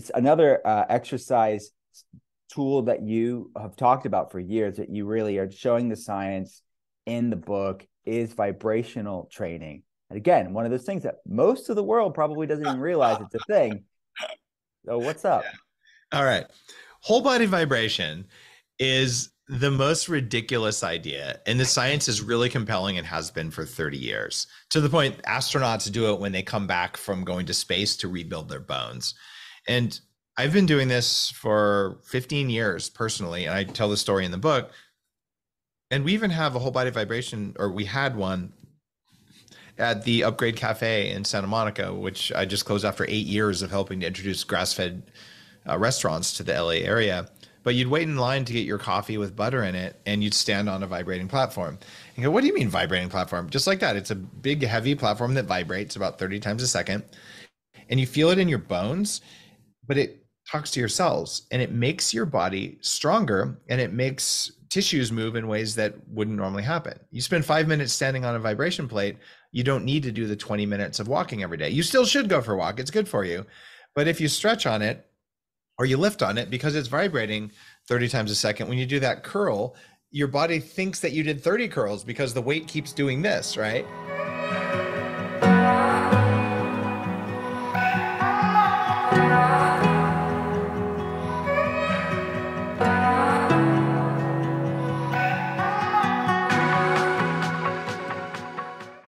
it's another uh, exercise tool that you have talked about for years that you really are showing the science in the book is vibrational training. And again, one of those things that most of the world probably doesn't even realize it's a thing. So what's up? Yeah. All right. Whole body vibration is the most ridiculous idea. And the science is really compelling and has been for 30 years. To the point astronauts do it when they come back from going to space to rebuild their bones. And I've been doing this for 15 years personally, and I tell the story in the book. And we even have a whole body vibration, or we had one at the Upgrade Cafe in Santa Monica, which I just closed after eight years of helping to introduce grass fed uh, restaurants to the LA area. But you'd wait in line to get your coffee with butter in it and you'd stand on a vibrating platform. And go what do you mean vibrating platform? Just like that. It's a big heavy platform that vibrates about 30 times a second and you feel it in your bones but it talks to your cells and it makes your body stronger and it makes tissues move in ways that wouldn't normally happen you spend five minutes standing on a vibration plate you don't need to do the 20 minutes of walking every day you still should go for a walk it's good for you but if you stretch on it or you lift on it because it's vibrating 30 times a second. When you do that curl, your body thinks that you did 30 curls because the weight keeps doing this, right?